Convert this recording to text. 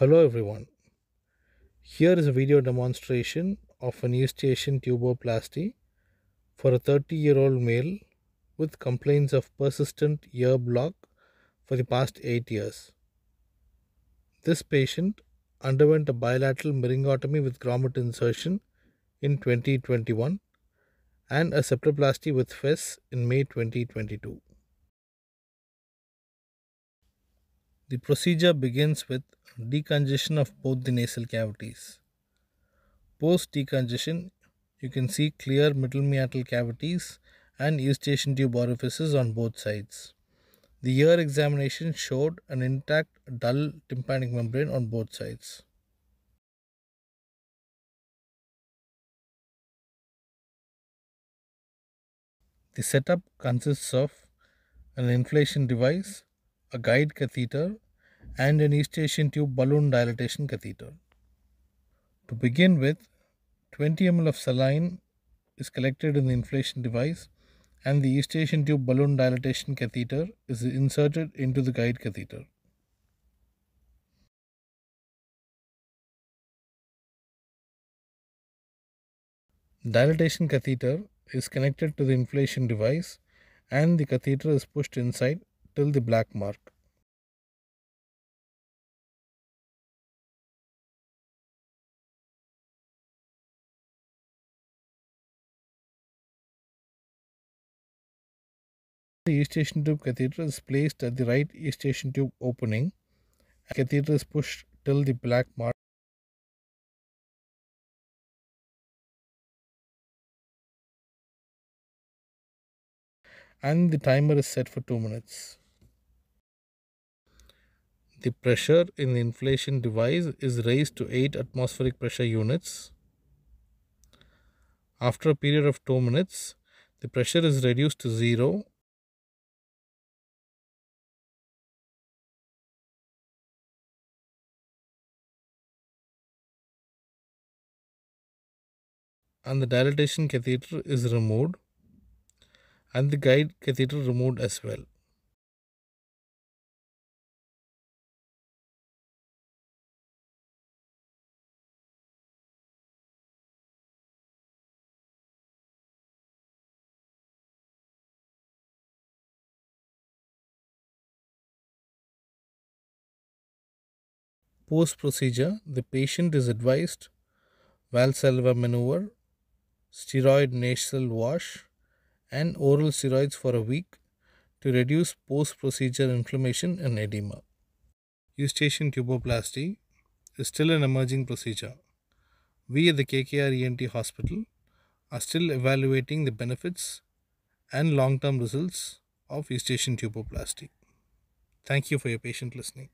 Hello everyone. Here is a video demonstration of an eustachian tuboplasty for a 30 year old male with complaints of persistent ear block for the past 8 years. This patient underwent a bilateral myringotomy with grommet insertion in 2021 and a septoplasty with FESS in May 2022. The procedure begins with decongestion of both the nasal cavities. Post decongestion, you can see clear middle meatal cavities and eustachian tube orifices on both sides. The ear examination showed an intact dull tympanic membrane on both sides. The setup consists of an inflation device, a guide catheter, and an eustachian tube balloon dilatation catheter. To begin with, 20 ml of saline is collected in the inflation device and the eustachian tube balloon dilatation catheter is inserted into the guide catheter. Dilatation catheter is connected to the inflation device and the catheter is pushed inside till the black mark. The eustachian tube catheter is placed at the right eustachian tube opening. Catheter is pushed till the black mark. And the timer is set for 2 minutes. The pressure in the inflation device is raised to 8 atmospheric pressure units. After a period of 2 minutes, the pressure is reduced to 0 and the dilatation catheter is removed and the guide catheter removed as well. Post procedure, the patient is advised Valsalva maneuver, steroid nasal wash, and oral steroids for a week to reduce post procedure inflammation and edema. Eustachian tuboplasty is still an emerging procedure. We at the KKR ENT hospital are still evaluating the benefits and long term results of eustachian tuboplasty. Thank you for your patient listening.